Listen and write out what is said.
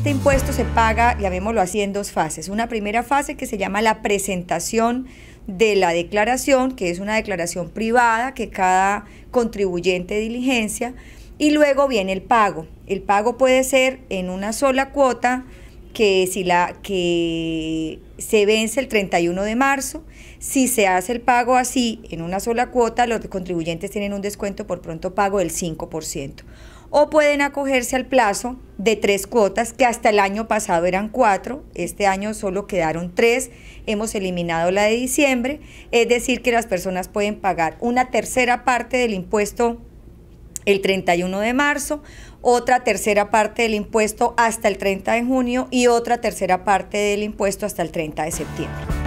este impuesto se paga, llamémoslo así, en dos fases. Una primera fase que se llama la presentación de la declaración, que es una declaración privada que cada contribuyente diligencia, y luego viene el pago. El pago puede ser en una sola cuota que si la que se vence el 31 de marzo, si se hace el pago así en una sola cuota, los contribuyentes tienen un descuento por pronto pago del 5% o pueden acogerse al plazo de tres cuotas, que hasta el año pasado eran cuatro, este año solo quedaron tres, hemos eliminado la de diciembre, es decir, que las personas pueden pagar una tercera parte del impuesto el 31 de marzo, otra tercera parte del impuesto hasta el 30 de junio y otra tercera parte del impuesto hasta el 30 de septiembre.